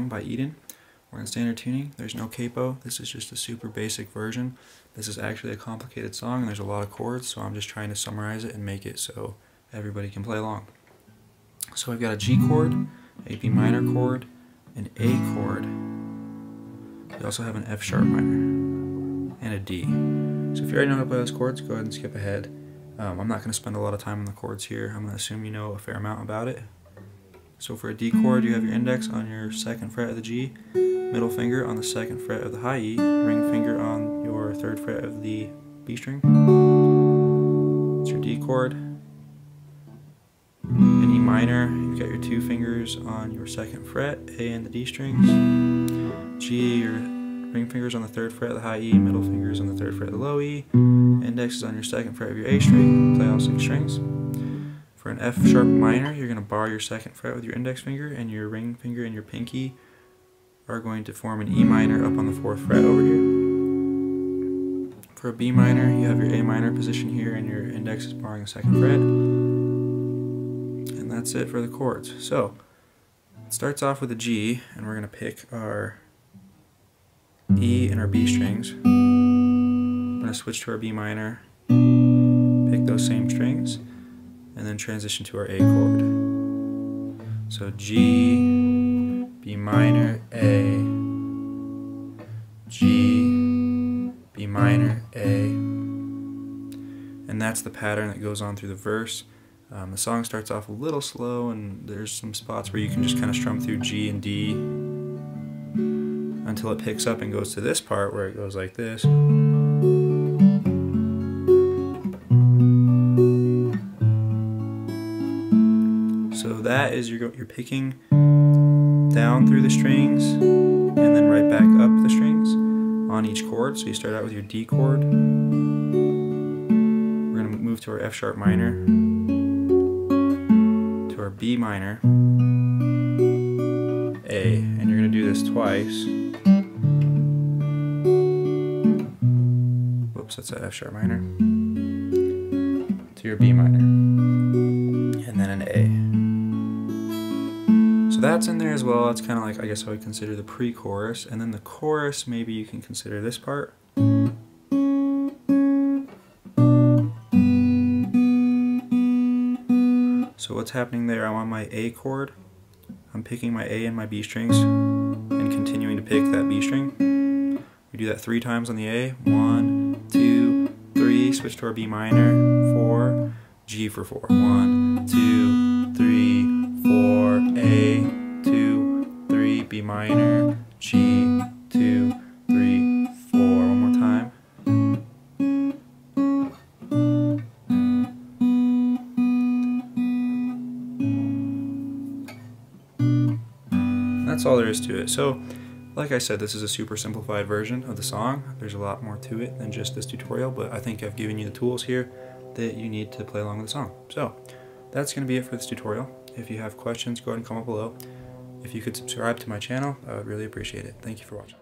song by Eden. We're in standard tuning. There's no capo. This is just a super basic version. This is actually a complicated song and there's a lot of chords, so I'm just trying to summarize it and make it so everybody can play along. So I've got a G chord, a B minor chord, an A chord. We also have an F sharp minor and a D. So if you already know how to play those chords, go ahead and skip ahead. Um, I'm not going to spend a lot of time on the chords here. I'm going to assume you know a fair amount about it. So for a D chord, you have your index mm. on your second fret of the G, middle finger on the second fret of the high E, ring finger on your third fret of the B string. It's your D chord. In E minor, you've got your two fingers on your second fret, A and the D strings. G, your ring fingers on the third fret of the high E, middle fingers on the third fret of the low E, index is on your second fret of your A string, play all six strings. For an F sharp minor, you're going to bar your second fret with your index finger, and your ring finger and your pinky are going to form an E minor up on the fourth fret over here. For a B minor, you have your A minor position here, and your index is barring the second fret. And that's it for the chords. So, it starts off with a G, and we're going to pick our E and our B strings. I'm going to switch to our B minor, pick those same strings and then transition to our A chord. So G, B minor, A, G, B minor, A, and that's the pattern that goes on through the verse. Um, the song starts off a little slow, and there's some spots where you can just kind of strum through G and D until it picks up and goes to this part where it goes like this. So that is your you're picking down through the strings and then right back up the strings on each chord. So you start out with your D chord. We're going to move to our F sharp minor, to our B minor, A, and you're going to do this twice. Whoops, that's an F sharp minor. To your B minor, and then an A. So that's in there as well. That's kind of like, I guess I would consider the pre-chorus. And then the chorus, maybe you can consider this part. So what's happening there, I'm on my A chord. I'm picking my A and my B strings and continuing to pick that B string. We do that three times on the A. One, two, three. Switch to our B minor. Four. G for four. One, That's all there is to it. So, like I said, this is a super simplified version of the song. There's a lot more to it than just this tutorial, but I think I've given you the tools here that you need to play along with the song. So, that's going to be it for this tutorial. If you have questions, go ahead and comment below. If you could subscribe to my channel, I would really appreciate it. Thank you for watching.